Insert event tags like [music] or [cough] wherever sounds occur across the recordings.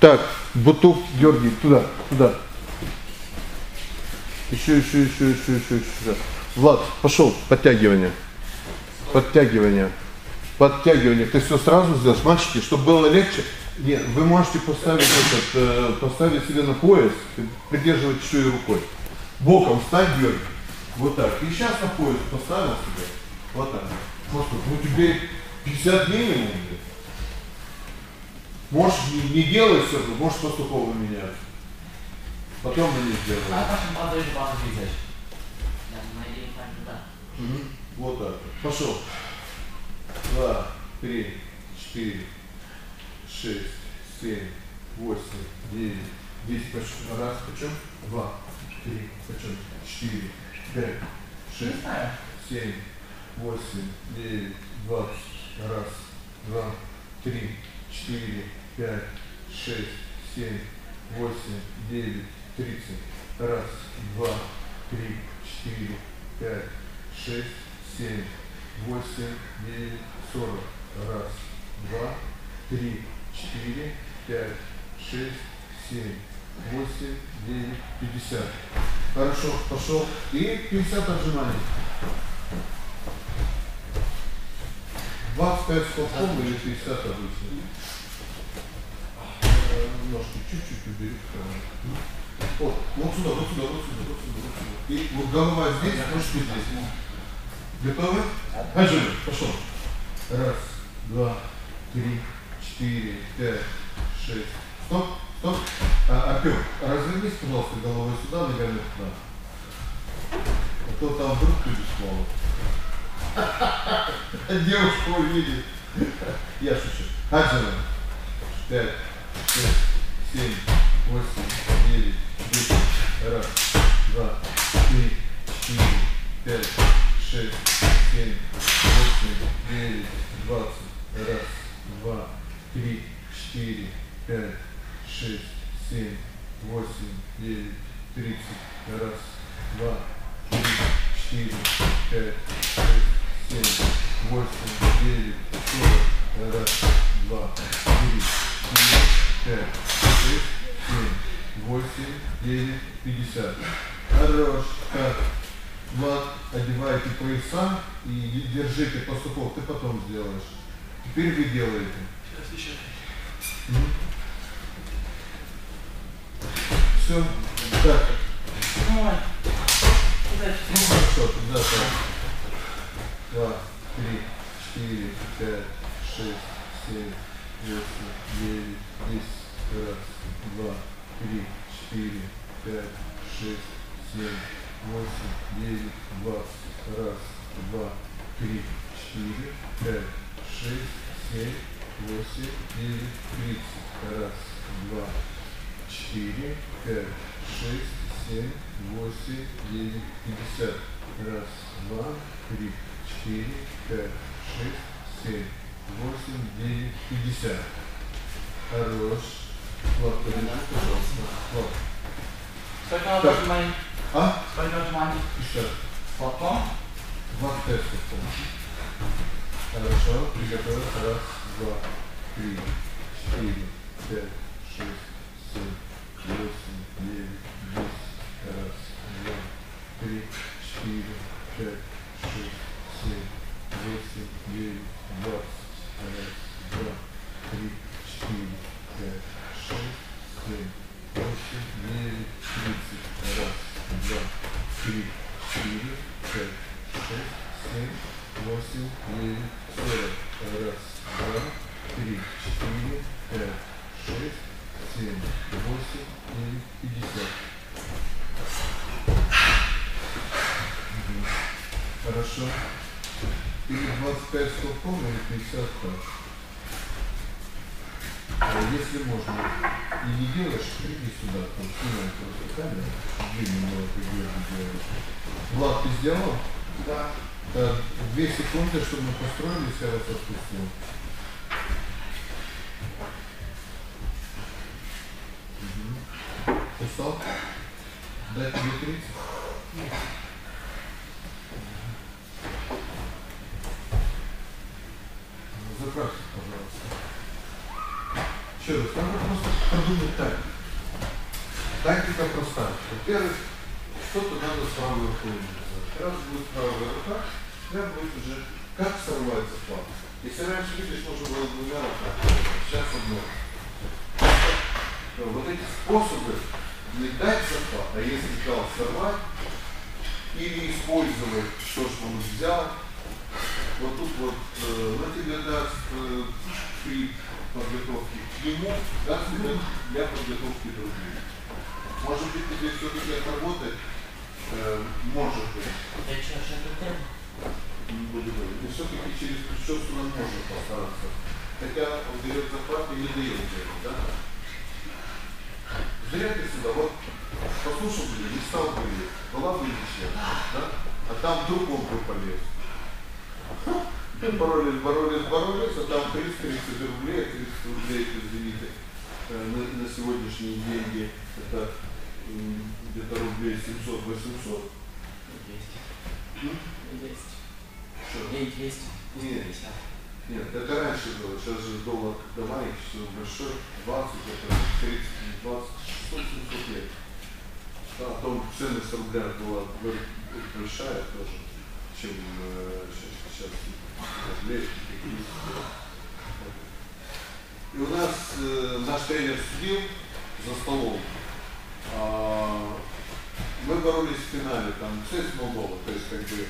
Так, бутук, Георгий, туда, туда. Еще, еще, еще, еще, еще, еще. Влад, пошел, подтягивание. Подтягивание. Подтягивание. Ты все сразу сделаешь, мальчики, чтобы было легче. Нет, вы можете поставить этот, э, поставить себе на пояс, придерживать еще и рукой. Боком встать, Георгий. Вот так. И сейчас на пояс поставил себе. Вот так. Вот, ну тебе 50 минимум. Можешь не, не делать все, можешь поступово менять. Потом мы не сделаем. А? Угу. Вот так. Пошел. Два, три, четыре, шесть, семь, восемь, девять, десять. Почем? Раз, почем? Два, три, почем? Четыре, пять, шесть, семь, восемь, девять, двадцать. Раз, два, три, четыре, пять, шесть, семь, восемь, девять, тридцать. Раз, два, три, четыре, пять, шесть, семь, восемь, девять, сорок. Раз, два, три, четыре, пять, шесть, семь, восемь, девять, пятьдесят. Хорошо, пошел. И пятьдесят отжиманий. 25 скобком или 50 обычно. Ножки чуть-чуть убери. Вот, вот сюда, вот сюда, вот сюда, вот сюда, вот сюда. И вот голова здесь, ножки здесь. Готовы? Один, пошел. Раз, два, три, четыре, пять, шесть. Стоп, стоп. А, Артем, развернись, пожалуйста, головой сюда, ногами туда. А то там вдруг ты бесплавно. [laughs] Девушка увидит. Я шучу. Один, пять, шесть, семь, восемь, девять, десять. Раз, два, три, четыре, пять, шесть, семь, восемь, девять, двадцать. Раз, два, три, четыре, пять, шесть, семь, восемь, девять, тридцать. Раз, два, три, четыре, пять, шесть, семь, восемь, девять, сорок. Раз, два, три, четыре, пять, шесть, семь, восемь, девять, пятьдесят. Хорош. Так. Влад, одевайте пояса и держите поступок, ты потом сделаешь. Теперь вы делаете. Сейчас еще. Все. Так. Ой. Удачи. Ну хорошо, тогда так. Два, три, четыре, пять, шесть, семь, восемь, девять, десять. Раз, два, три, четыре, пять, шесть, семь, восемь, девять, двадцать. Раз, два, три, четыре, пять, шесть, семь, восемь, девять, тридцать. Раз, два, четыре, пять, шесть, семь, восемь, девять, пятьдесят. Раз, два, три, четыре, пять, шесть, семь, восемь, девять, пятьдесят. Хорош. Влад, подержи, пожалуйста. Влад. Сколько надо Так. отжиманий? А? Сколько отжиманий? Еще. Потом? 25 секунд. Хорошо. Приготовился. Раз, два, три, четыре, пять, шесть, семь, восемь, девять, десять. Раз, два, три, четыре, пять, шесть, семь, восемь, девять, двадцать. Раз, два, три, четыре, пять, шесть, семь, восемь, девять, тридцать. Раз, два, три, четыре, пять, шесть, семь, восемь, девять, сорок. Раз, два, три, четыре, пять, шесть, семь, восемь, девять, пятьдесят. Мгм. Хорошо. Или 25 столбком, или 50 так. Если можно, и не делаешь, приди сюда, там снимай просто камеру, длинную ты делаешь. Влад, ты сделал? Да. Так, две секунды, чтобы мы построились, я вас отпустил. Мгм. Устал? Дай тебе 30? Заправьте, пожалуйста. Еще раз, надо просто продумать так. Тактика простая. Во-первых, что-то надо правой рукой делать. Раз будет правая рука, тогда будет уже как сорвать захват. Если раньше, видишь, нужно было двумя руками, сейчас одной. Но вот эти способы не дать захват, а если дал сорвать, или использовать то, что он взял, вот тут вот э, на тебе даст э, при подготовке к нему, даст для подготовки других. Все-таки отработать, э, может быть. Я что, что Не буду говорить. Но все-таки через плечо сюда можно постараться. Хотя он берет захват и не дает делать, да? Зря ты сюда, вот послушал бы, не стал бы, была бы ничья, да? А там вдруг он бы полез. Боролись, боролись, боролись, а там 30 30 рублей, 30 рублей, это, извините, э, на, на сегодняшние деньги, это где-то рублей 700-800. Есть. Что? Есть, есть. Нет. Нет, это раньше было, сейчас же доллар, давай, все большой, 20, это 30, 20, 600, 700 лет. Да, а то ценность рубля была большая тоже, чем э, сейчас, сейчас рублей. И у нас э, наш тренер судил за столом. А, мы боролись в финале, там, с Молдова, то есть как бы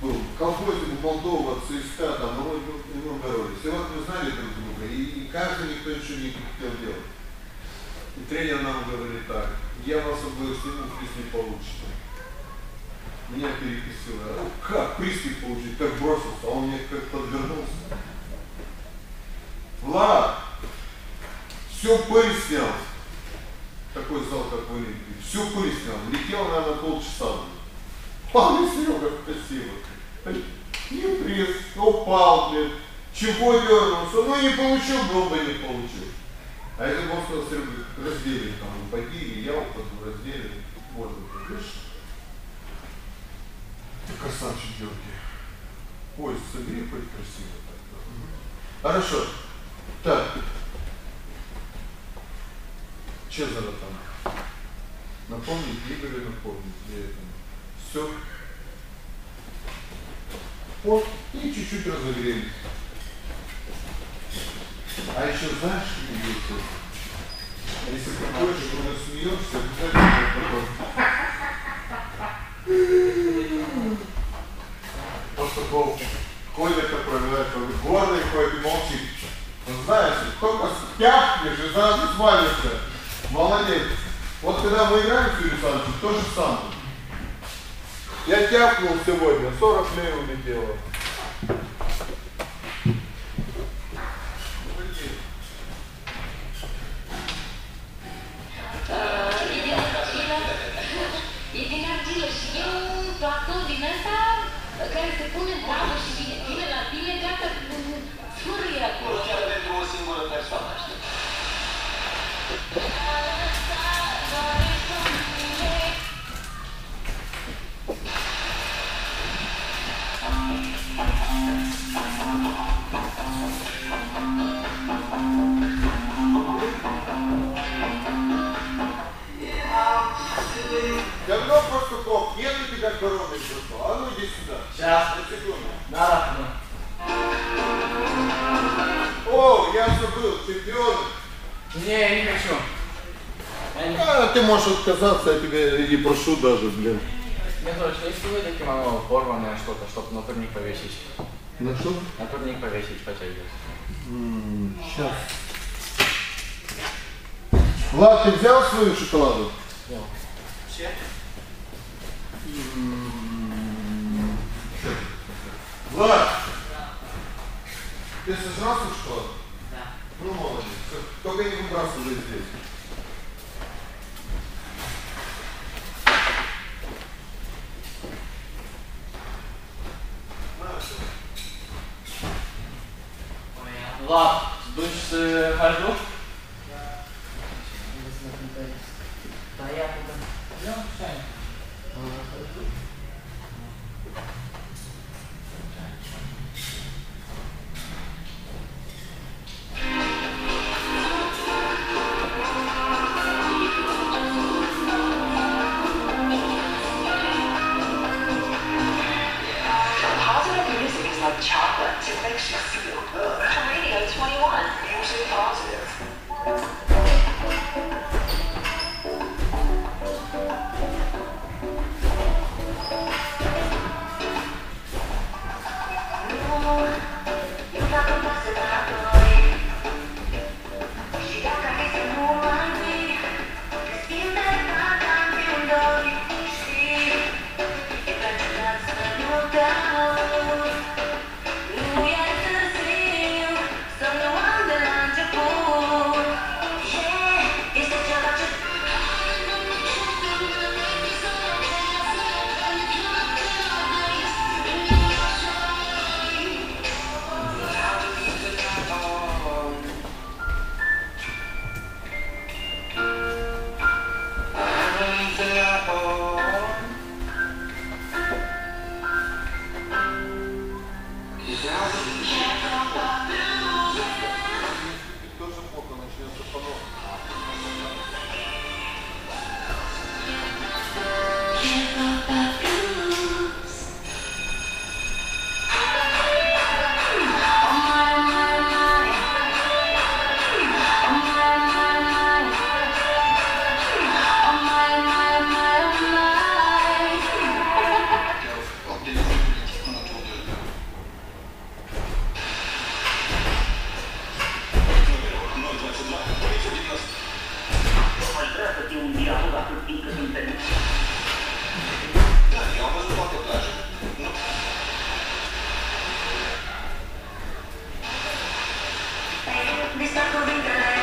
был колхозник Молдова, ЦСКА, там, ну, мы, мы боролись. И вот мы знали друг друга, и, и каждый никто ничего не хотел делать. И тренер нам говорит так, я вас обоих сниму, приз не получится. Меня перекосило. Ну как приз не получить, как бросился, а он мне как подвернулся. Влад, все пыль снял. Такой зал, как в Олимпии. Всю пыль снял. Летел, наверное, полчаса. Павел Серега, спасибо. Не пресс, упал, блин. Чего дернулся? Ну не получил, был бы не получил. А если бы он сказал, Серега, разделим там, упади, я упаду, разделим, можно быть. Видишь? Ты красавчик, Георгий. Ой, собери хоть красиво так. Хорошо. Так. Чезаро там. Напомнить, Игоря напомнить, где это. Все. Вот, и чуть-чуть разогрелись. А еще знаешь, что есть? Если приходишь, когда смеешься, обязательно потом. Вот такого Коля такой, да, такой гордый ходит и молчит. Ну, знаешь, только пяхнешь и сразу свалишься. Молодец. Вот когда мы играем с Юрием Александровичем, то же самое. Я тяпнул сегодня, 40 лей улетело. Я забыл, чемпион. Не, я не хочу. Я не... А, ты можешь отказаться, я тебя и прошу даже, блин. Мне точно, если вы таким оно порванное что-то, чтобы на турник повесить. На что? На турник повесить потягивать. Сейчас. Влад, ты взял свою шоколаду? Взял. Все? Влад! Ты сожрал свою шоколаду? Да. Ну, молодец. Всё. Только не выбрасывай здесь. Влад, душ э, хожу? Да я туда. Идем, Сань. Хожу. Disturb